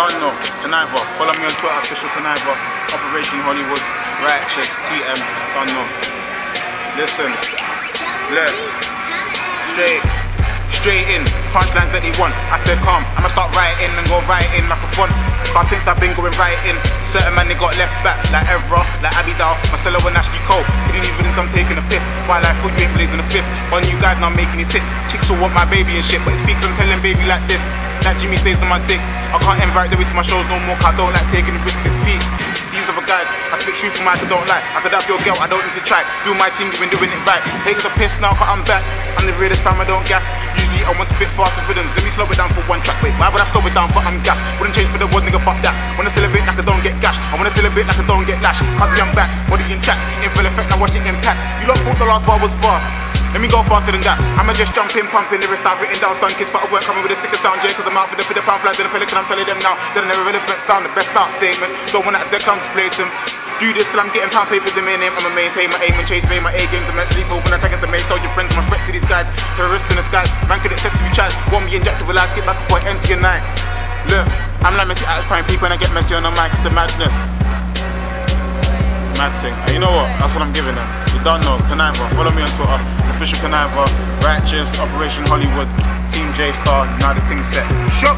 Don't know. Kaniva. Follow me on Twitter, official Kaniva. Operation Hollywood. Righteous. TM. Don't know. Listen. Look. Straight. Straight in. Punchlines that want. I said calm. I'ma start writing and go writing like a fun. Cause since I've been going writing, certain man they got left back like Evra, like Abidal, Marcelo and Ashley Cole. Couldn't even think I'm taking a piss. Why like foot you ain't blazing the fifth. One you guys now making these six. Chicks will want my baby and shit, but it speaks I'm telling baby like this. That Jimmy stays on my dick. I can't invite the way to my shows no more, cause I don't like taking the risk, it's peak. Truth from I don't lie. I could have your girl, I don't need to try. Do my team, you been doing it right. Take the piss now, cause I'm back. I'm the realest fam, I don't gas. Usually I want to spit faster rhythms. Let me slow it down for one track. Wait, why would I slow it down? But I'm gas. Wouldn't change for the word, nigga, fuck that. Wanna celebrate like I don't get gash. I wanna celebrate like I don't get lash. Can't I'm back. Body in chats. In full effect, now watch it impact. You lot thought the last bar was fast. Let me go faster than that. I'ma just jump in, pumping lyrics I've written down. Stun kids, but I work coming with a sticker sound, yeah. Cause I'm out for the for the pound flag, the pelican. I'm telling them now that I never really flex down. The best out statement. Don't comes play to them. Do this till I'm getting pound papers in my name. I'ma maintain my aim and chase me. My A game's immensely full. When I take us to main, told your friends, my threat to these guys. Terrorists in the skies. Man couldn't test if you tried. Want me injectable lies, get back a point, empty your night. Look, I'm like Messi at prime people when I get messy on the mic. It's the madness. Mad thing. And you know what? That's what I'm giving them. You don't know. Kaniva. Follow me on Twitter. Official Kaniva. Righteous. Operation Hollywood. Team J Star. Now the thing set. Shook.